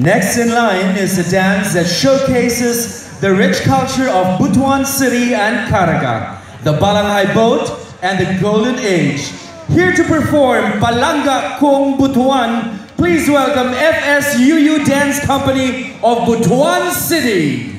Next in line is a dance that showcases the rich culture of Butuan City and Caraga, the Balangay Boat, and the Golden Age. Here to perform Palangga Kong Butuan, please welcome FSUU Dance Company of Butuan City.